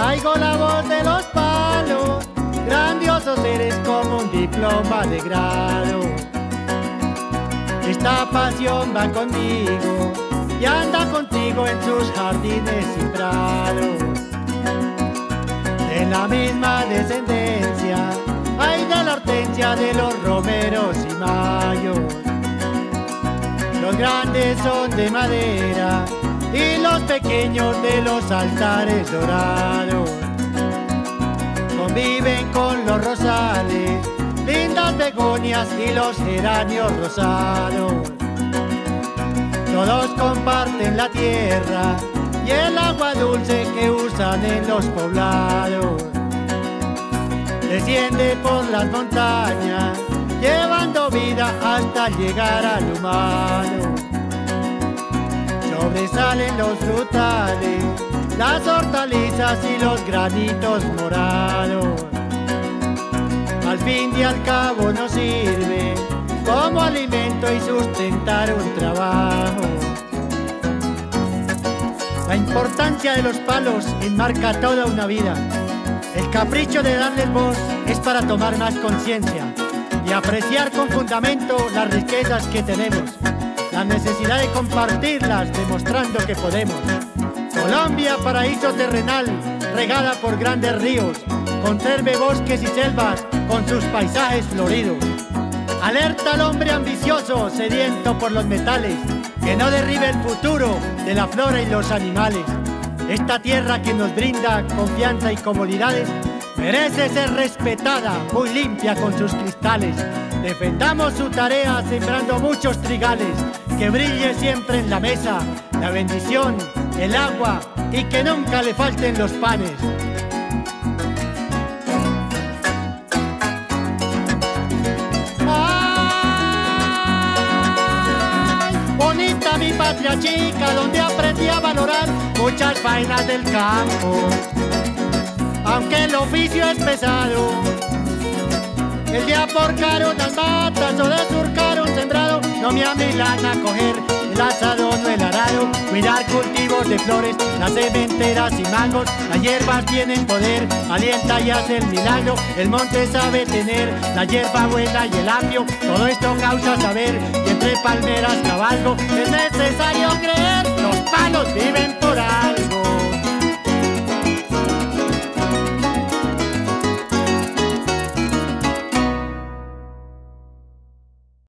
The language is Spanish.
Traigo la voz de los palos, grandiosos seres como un diploma de grado. Esta pasión va conmigo y anda contigo en sus jardines y prados. De la misma descendencia, hay de la hortensia de los romeros y mayos. Los grandes son de madera y los pequeños de los altares dorados. Conviven con los rosales, lindas begonias y los geranios rosados. Todos comparten la tierra y el agua dulce que usan en los poblados. Desciende por las montañas, llevando vida hasta llegar al humano. Sobresalen los frutales, las hortalizas y los granitos morados. Al fin y al cabo nos sirve como alimento y sustentar un trabajo. La importancia de los palos enmarca toda una vida. El capricho de darles voz es para tomar más conciencia y apreciar con fundamento las riquezas que tenemos, la necesidad de compartirlas demostrando que podemos. Colombia, paraíso terrenal, regada por grandes ríos, conserve bosques y selvas con sus paisajes floridos. Alerta al hombre ambicioso, sediento por los metales, que no derribe el futuro de la flora y los animales. Esta tierra que nos brinda confianza y comodidades merece ser respetada, muy limpia con sus cristales. Defendamos su tarea sembrando muchos trigales, que brille siempre en la mesa la bendición, el agua y que nunca le falten los panes. mi patria chica donde aprendí a valorar muchas vainas del campo. Aunque el oficio es pesado, el día porcar unas matas o de surcar un sembrado, no me amilan a coger. El asado no el arado, cuidar cultivos de flores, las cementeras y mangos, las hierbas tienen poder, alienta y hace el milagro, el monte sabe tener, la hierba buena y el apio, todo esto causa saber, y entre palmeras cabalgo, es necesario creer,